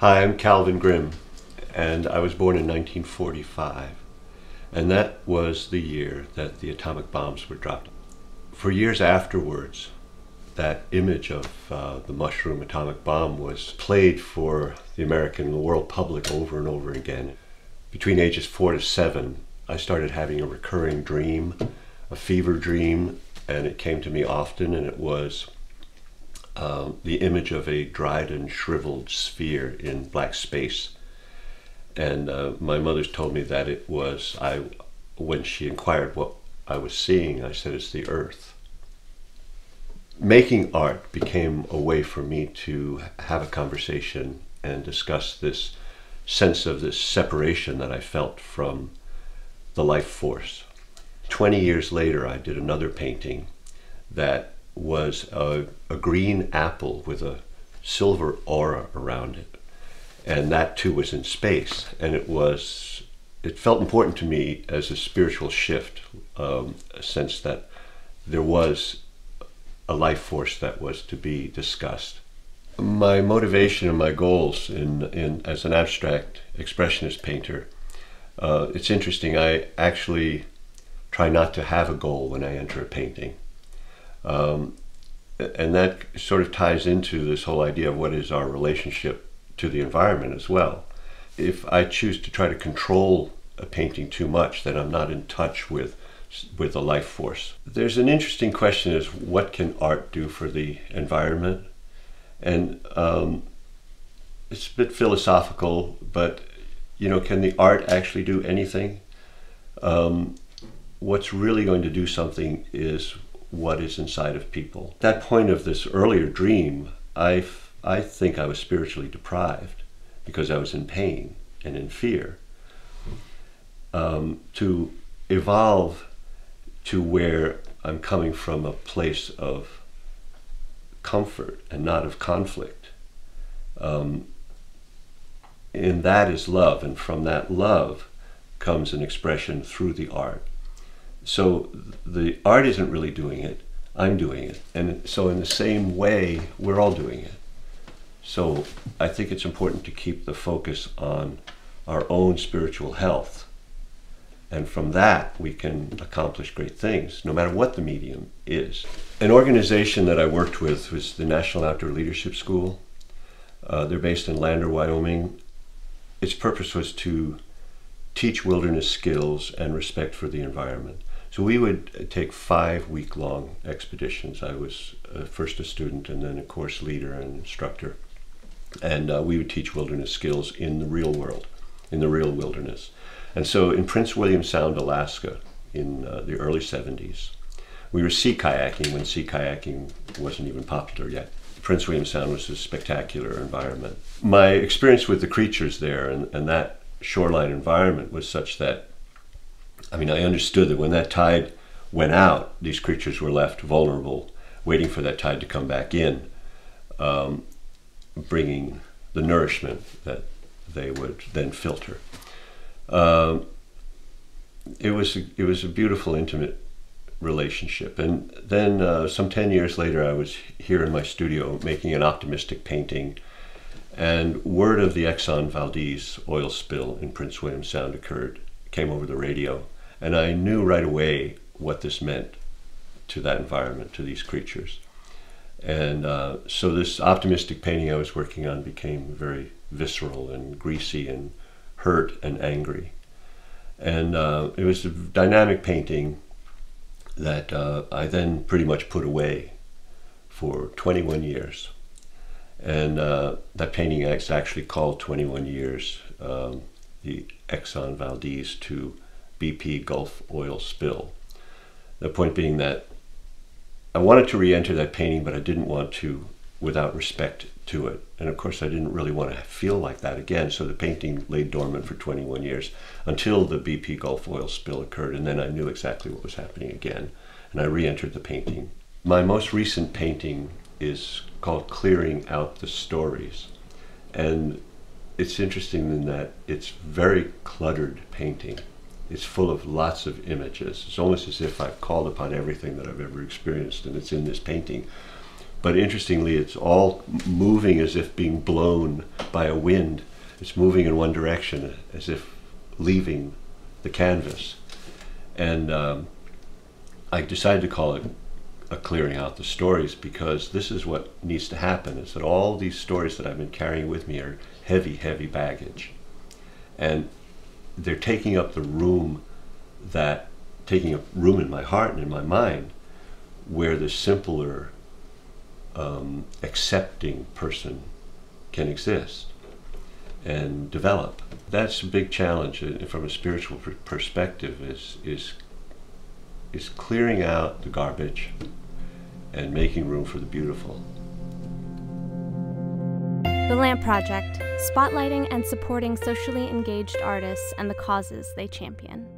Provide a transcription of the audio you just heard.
Hi, I'm Calvin Grimm, and I was born in 1945. And that was the year that the atomic bombs were dropped. For years afterwards, that image of uh, the mushroom atomic bomb was played for the American and the world public over and over again. Between ages four to seven, I started having a recurring dream, a fever dream, and it came to me often, and it was uh, the image of a dried and shriveled sphere in black space. And uh, my mother's told me that it was, I, when she inquired what I was seeing, I said it's the earth. Making art became a way for me to have a conversation and discuss this sense of this separation that I felt from the life force. 20 years later, I did another painting that was a, a green apple with a silver aura around it. And that too was in space. And it was, it felt important to me as a spiritual shift, um, a sense that there was a life force that was to be discussed. My motivation and my goals in, in as an abstract expressionist painter, uh, it's interesting, I actually try not to have a goal when I enter a painting. Um, and that sort of ties into this whole idea of what is our relationship to the environment as well. If I choose to try to control a painting too much, then I'm not in touch with with the life force. There's an interesting question: is what can art do for the environment? And um, it's a bit philosophical, but you know, can the art actually do anything? Um, what's really going to do something is what is inside of people. That point of this earlier dream, I, I think I was spiritually deprived because I was in pain and in fear. Um, to evolve to where I'm coming from a place of comfort and not of conflict. Um, and that is love, and from that love comes an expression through the art. So the art isn't really doing it, I'm doing it. And so, in the same way, we're all doing it. So, I think it's important to keep the focus on our own spiritual health. And from that, we can accomplish great things, no matter what the medium is. An organization that I worked with was the National Outdoor Leadership School. Uh, they're based in Lander, Wyoming. Its purpose was to teach wilderness skills and respect for the environment. So we would take five week long expeditions. I was uh, first a student and then a course leader and instructor. And uh, we would teach wilderness skills in the real world, in the real wilderness. And so in Prince William Sound, Alaska, in uh, the early 70s, we were sea kayaking when sea kayaking wasn't even popular yet. Prince William Sound was a spectacular environment. My experience with the creatures there and, and that shoreline environment was such that I mean, I understood that when that tide went out, these creatures were left vulnerable, waiting for that tide to come back in, um, bringing the nourishment that they would then filter. Um, it was a, it was a beautiful, intimate relationship. And then, uh, some ten years later, I was here in my studio making an optimistic painting, and word of the Exxon Valdez oil spill in Prince William Sound occurred, came over the radio. And I knew right away what this meant to that environment, to these creatures. And uh, so this optimistic painting I was working on became very visceral and greasy and hurt and angry. And uh, it was a dynamic painting that uh, I then pretty much put away for 21 years. And uh, that painting is actually called 21 Years, um, the Exxon Valdez to BP Gulf oil spill. The point being that I wanted to re enter that painting, but I didn't want to without respect to it. And of course, I didn't really want to feel like that again. So the painting lay dormant for 21 years until the BP Gulf oil spill occurred. And then I knew exactly what was happening again. And I re entered the painting. My most recent painting is called Clearing Out the Stories. And it's interesting in that it's very cluttered painting. It's full of lots of images. It's almost as if I've called upon everything that I've ever experienced and it's in this painting. but interestingly, it's all moving as if being blown by a wind. It's moving in one direction as if leaving the canvas. And um, I decided to call it a clearing out the stories because this is what needs to happen is that all these stories that I've been carrying with me are heavy, heavy baggage. And they're taking up the room that, taking up room in my heart and in my mind where the simpler, um, accepting person can exist and develop. That's a big challenge uh, from a spiritual perspective is, is, is clearing out the garbage and making room for the beautiful. The LAMP Project, spotlighting and supporting socially engaged artists and the causes they champion.